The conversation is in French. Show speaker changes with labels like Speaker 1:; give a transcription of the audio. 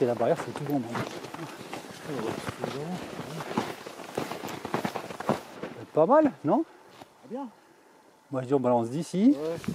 Speaker 1: et la barrière c'est tout bon. Pas mal, non?
Speaker 2: Très bien
Speaker 1: Moi je dis on balance d'ici.
Speaker 2: Ouais.